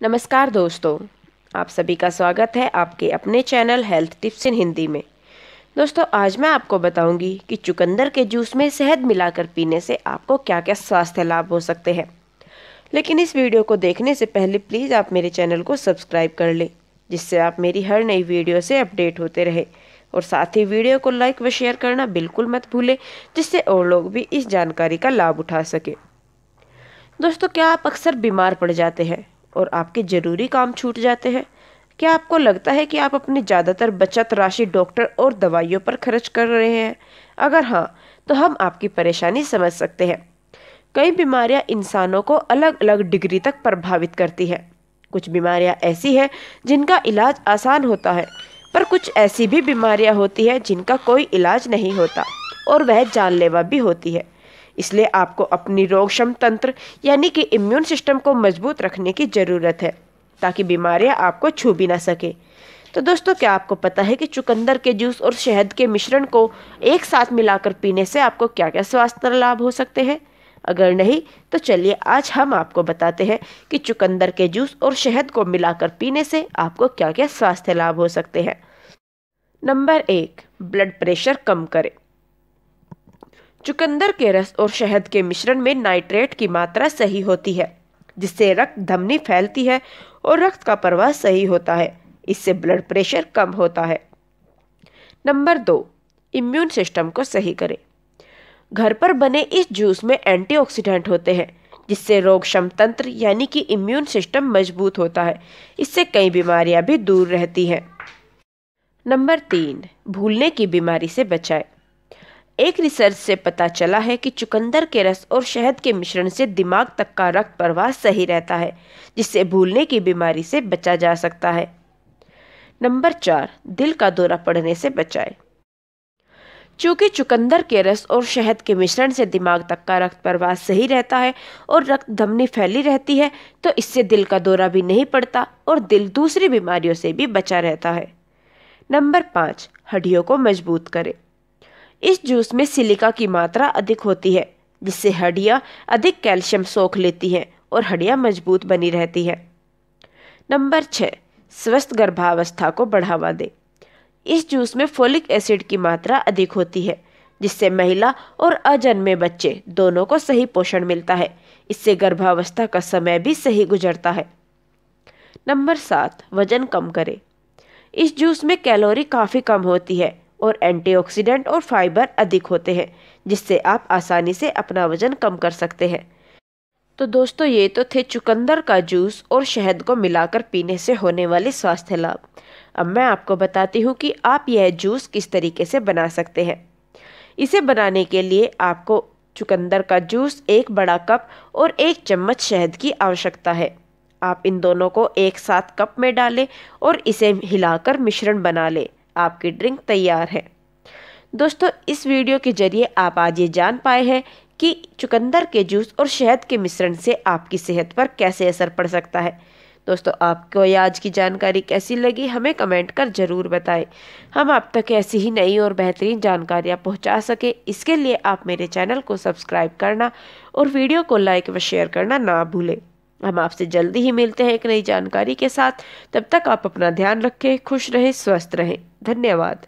नमस्कार दोस्तों, आप सभी का स्वागत है आपके अपने channel health tips in Hindi में। दोस्तों, आज मैं आपको बताऊँगी कि चुकंदर के जूस में शहद मिलाकर पीने से आपको क्या क्या स्वास्थ्य लाभ हो सकते हैं। लेकिन इस वीडियो को देखने से पहले प्लीज़ आप मेरे चैनल को सब्सक्राइब कर लें, जिससे आप मेरी हर नई वीडियो से अपडेट होते रहे। और साथ ही वीडियो को लाइक व शेयर करना बिल्कुल मत भूलें, जिससे और लोग भी इस जानकारी का लाभ उठा सके। दोस्तों, क्या आप अक्सर बीमार पड़ जाते हैं? और आपके ज़रूरी काम छूट जाते हैं। क्या आपको लगता है कि आप अपनी ज़्यादातर बचत राशि डॉक्टर और दवाइयों पर खर्च कर रहे हैं? अगर हाँ तो हम आपकी परेशानी समझ सकते हैं। कई बीमारियाँ इंसानों को अलग अलग डिग्री तक प्रभावित करती है। कुछ बीमारियाँ ऐसी हैं जिनका इलाज आसान होता है, पर कुछ ऐसी भी बीमारियाँ होती हैं जिनका कोई इलाज नहीं होता, और वह जानलेवा भी होती है। इसलिए आपको अपनी रोगक्षम तंत्र, यानी कि इम्यून सिस्टम को मज़बूत रखने की ज़रूरत है, ताकि बीमारियाँ आपको छू भी ना सके। तो दोस्तों, क्या आपको पता है कि चुकंदर के जूस और शहद के मिश्रण को एक साथ मिलाकर पीने से आपको क्या क्या स्वास्थ्य लाभ हो सकते हैं? अगर नहीं तो चलिए आज हम आपको बताते हैं कि चुकंदर के जूस और शहद को मिलाकर पीने से आपको क्या क्या स्वास्थ्य लाभ हो सकते हैं। नंबर एक, ब्लड प्रेशर कम करें। चुकंदर के रस और शहद के मिश्रण में नाइट्रेट की मात्रा सही होती है, जिससे रक्त धमनी फैलती है और रक्त का प्रवाह सही होता है। इससे ब्लड प्रेशर कम होता है। नंबर दो इम्यून सिस्टम को सही करें। घर पर बने इस जूस में एंटीऑक्सीडेंट होते हैं, जिससे रोग क्षम तंत्र यानी कि इम्यून सिस्टम मज़बूत होता है। इससे कई बीमारियाँ भी दूर रहती हैं। नंबर तीन, भूलने की बीमारी से बचाए। एक रिसर्च से पता चला है कि चुकंदर के रस और शहद के मिश्रण से दिमाग तक का रक्त प्रवाह सही रहता है, जिससे भूलने की बीमारी से बचा जा सकता है। नंबर चार, दिल का दौरा पड़ने से बचाए। चूँकि चुकंदर के रस और शहद के मिश्रण से दिमाग तक का रक्त प्रवाह सही रहता है और रक्त धमनी फैली रहती है तो इससे दिल का दौरा भी नहीं पड़ता और दिल दूसरी बीमारियों से भी बचा रहता है। नंबर पाँच, हड्डियों को मज़बूत करे। इस जूस में सिलिका की मात्रा अधिक होती है, जिससे हड्डियाँ अधिक कैल्शियम सोख लेती हैं और हड्डियाँ मज़बूत बनी रहती है। नंबर छः स्वस्थ गर्भावस्था को बढ़ावा दे। इस जूस में फोलिक एसिड की मात्रा अधिक होती है, जिससे महिला और अजन्मे बच्चे दोनों को सही पोषण मिलता है। इससे गर्भावस्था का समय भी सही गुजरता है। नंबर सात, वज़न कम करें। इस जूस में कैलोरी काफ़ी कम होती है और एंटीऑक्सीडेंट और फाइबर अधिक होते हैं, जिससे आप आसानी से अपना वज़न कम कर सकते हैं। तो दोस्तों, ये तो थे चुकंदर का जूस और शहद को मिलाकर पीने से होने वाले स्वास्थ्य लाभ। अब मैं आपको बताती हूँ कि आप यह जूस किस तरीके से बना सकते हैं। इसे बनाने के लिए आपको चुकंदर का जूस, एक बड़ा कप और एक चम्मच शहद की आवश्यकता है। आप इन दोनों को एक साथ कप में डालें और इसे हिलाकर मिश्रण बना लें। आपकी ड्रिंक तैयार है। दोस्तों, इस वीडियो के ज़रिए आप आज ये जान पाए हैं कि चुकंदर के जूस और शहद के मिश्रण से आपकी सेहत पर कैसे असर पड़ सकता है। दोस्तों, आपको ये आज की जानकारी कैसी लगी हमें कमेंट कर ज़रूर बताएँ। हम आप तक ऐसी ही नई और बेहतरीन जानकारियाँ पहुँचा सके। इसके लिए आप मेरे चैनल को सब्सक्राइब करना और वीडियो को लाइक व शेयर करना ना भूलें। हम आपसे जल्दी ही मिलते हैं एक नई जानकारी के साथ। तब तक आप अपना ध्यान रखें, खुश रहें, स्वस्थ रहें। धन्यवाद।